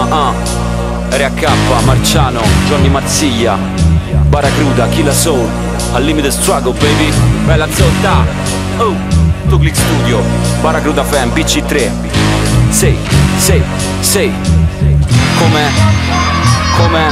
Ah ah RH, Marciano, Johnny Mazziglia Baracruda, Killa Soul Unlimited Struggle baby Bella zotta Oh Tu Click Studio Baracruda Fan BC3 Sei, sei, sei Com'è? Com'è?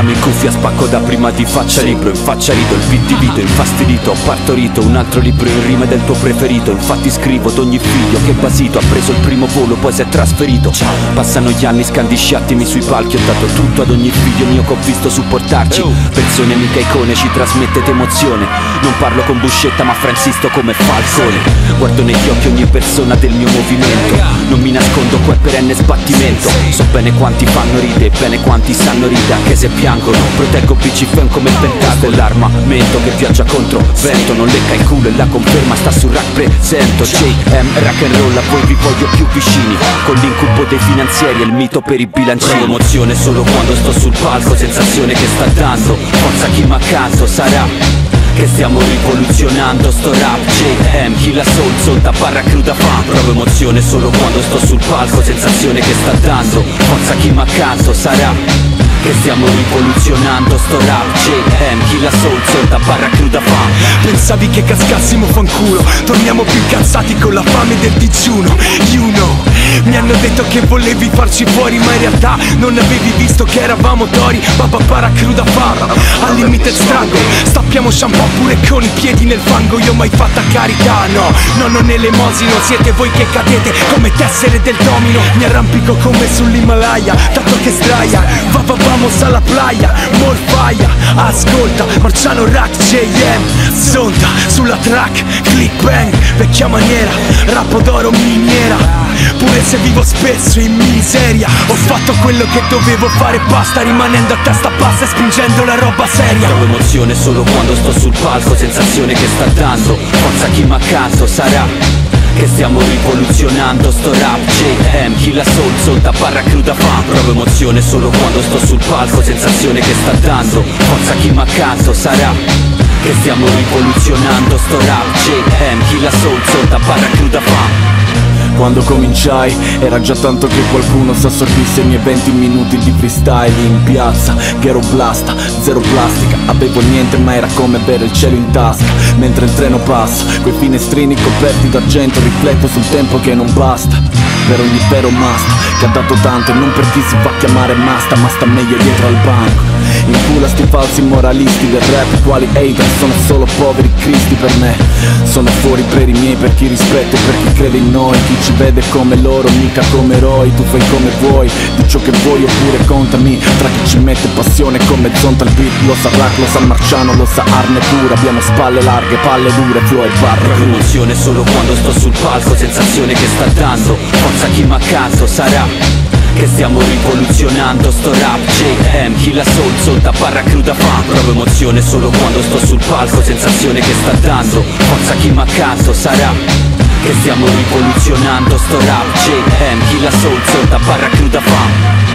Alzami in cuffia, spacco da prima di faccia libro In faccia rido, il beat divido, infastidito Ho partorito un altro libro in rime del tuo preferito Infatti scrivo ad ogni figlio che basito Ha preso il primo volo, poi si è trasferito. Passano gli anni, scandisci attimi sui palchi Ho dato tutto ad ogni figlio mio che ho visto supportarci. Persone mica icone, ci trasmettete emozione Non parlo con buscetta ma franzisto come Falcone. Guardo negli occhi ogni persona del mio movimento. Non mi nascondo, qua è perenne sbattimento. So bene quanti fanno ride bene quanti sanno ride Anche se piangono Proteggo PC fan come il pentagono L'armamento che viaggia contro vento Non lecca il culo e la conferma sta sul rack presento. JM rock and roll a voi vi voglio più vicini. Con l'incubo dei finanzieri e il mito per i bilancini Emozione solo quando sto sul palco Sensazione che sta dando. Forza chi m'accanto sarà che stiamo rivoluzionando. Sto rap JM, chi la soul, solta barra cruda fan Provo emozione solo quando sto sul palco Sensazione che sta dando. Forza chi m'accanto sarà che stiamo rivoluzionando sto rap JM, chi la soul, solta barra cruda fan Pensavi che cascassimo fanculo? Torniamo più incazzati con la fame del digiuno. You know Mi hanno detto che volevi farci fuori Ma in realtà non avevi visto che eravamo tori Baba para cruda fan Al limite struggle Stappiamo shampoo pure con i piedi nel fango Io mai fatta carità no. No non elemosino Siete voi che cadete come tessere del domino. Mi arrampico come sull'Himalaya che sdraia Va va vamos alla playa. Morfaia Ascolta Marciano Rack JM Zonta Sulla track Click bang Vecchia maniera. Rappo d'oro miniera. Pure se vivo spesso in miseria. Ho fatto quello che dovevo fare basta Rimanendo a testa bassa e spingendo la roba seria. Provo emozione solo quando sto sul palco Sensazione che sta dando. Forza chi m'accanto sarà che stiamo rivoluzionando sto rap JM, chi la soul, solta barra cruda fan Provo emozione solo quando sto sul palco Sensazione che sta dando. Forza chi m'accanto sarà. Che stiamo rivoluzionando sto rap JM, chi la soul, solta barra cruda fan quando cominciai. Era già tanto che qualcuno s'assorbisse i miei 20 minuti di freestyle in piazza. Ghetto blasta, zero plastica. Avevo niente ma era come bere il cielo in tasca. Mentre il treno passa, quei finestrini coperti d'argento Rifletto sul tempo che non basta Per ogni vero masta che ha dato tanto E non per chi si fa chiamare masta Ma sta meglio dietro al banco. In culo a sti falsi moralisti del rap Quali hater sono solo poveri cristi per me. Sono fuori per i miei, per chi rispetta e per chi crede in noi. Chi ci vede come loro, mica come eroi Tu fai come vuoi, di ciò che vuoi oppure contami Tra chi ci mette passione come zonta il beat Lo sa Rack, lo sa Marciano, lo sa Arne pure Abbiamo spalle larghe, palle dure, flow e barre Provo emozione solo quando sto sul palco Sensazione che sta dando. Forza chi m'accanto sarà che stiamo rivoluzionando sto rap. JM, chi la soul, solta barra cruda fan Provo emozione solo quando sto sul palco Sensazione che sta dando. Forza chi m'accanto sarà che stiamo rivoluzionando sto rap. JM, chi la soul, solta barra cruda fan